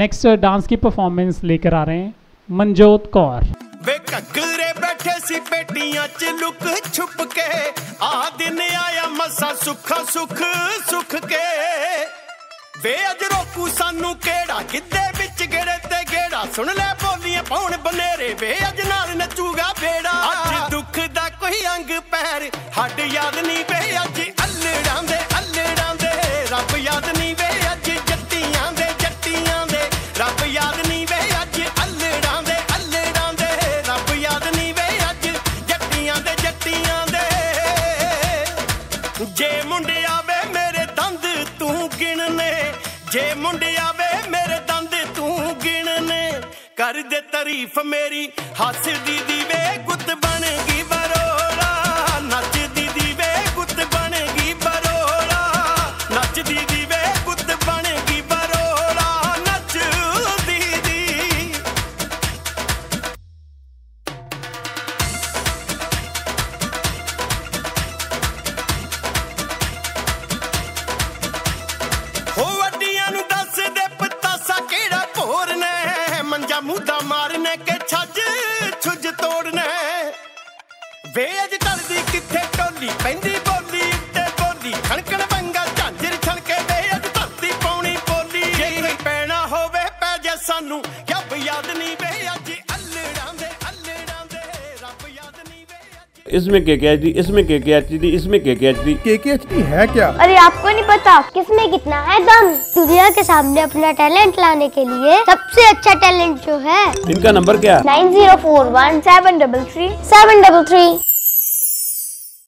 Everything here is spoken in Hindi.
नेक्स्ट डांस की परफॉर्मेंस लेकर आ रहे हैं मनजोत कौर वे ककरे बैठे सी च लुक छुप के, आ दिन आया मसा सुख सुख सुख के। वे अज रोकू सानू केड़ा किदे गेड़े ते गेड़ा। सुन ले बोलियाँ पौन बनेरे, वे अज नाल नचूगा बेड़ा। अज दुख दा कोई अंग पैर, हड याद नहीं पे अज अल्लड़ां ਜੇ ਮੁੰਡਿਆ ਵੇ ਮੇਰੇ ਦੰਦ ਤੂੰ ਗਿਣਨੇ, ਜੇ ਮੁੰਡਿਆ ਵੇ ਮੇਰੇ ਦੰਦ ਤੂੰ ਗਿਣਨੇ, ਕਰ ਦੇ ਤਾਰੀਫ ਮੇਰੀ ਹੱਸਦੀ ਦੀ ਵੇ ਗੁੱਤ ਬਣ ਗਈ। ਵੇ ਅੱਜ ਟਲਦੀ ਕਿੱਥੇ ਟੋਲੀ ਪੈਂਦੀ ਬੋਲੀ ਉੱਤੇ ਬੋਲੀ ਖਣਕਣ ਵੰਗਾ ਝਾਂਜਰ ਛਣਕੇ ਵੇ ਅੱਜ ਧਰਤੀ ਪਾਉਣੀ ਬੋਲੀ ਜੇ ਕੋਈ ਪੈਣਾ ਹੋਵੇ ਪੈ ਜਾ ਸਾਨੂੰ ਰੱਬ ਯਾਦ ਨਹੀਂ ਵੇ ਅੱਜ ਅੱਲੜਾਂ ਦੇ ਅੱਲੜਾਂ ਦੇ ਰੱਬ ਯਾਦ ਨਹੀਂ ਵੇ ਅੱਜ इसमें के के एच डी इसमें के के एच डी इसमें के के एच डी के है क्या अरे आपको नहीं पता किसमें कितना है दम दुनिया के सामने अपना टैलेंट लाने के लिए सबसे अच्छा टैलेंट जो है इनका नंबर क्या है nine zero four one seven double three seven double three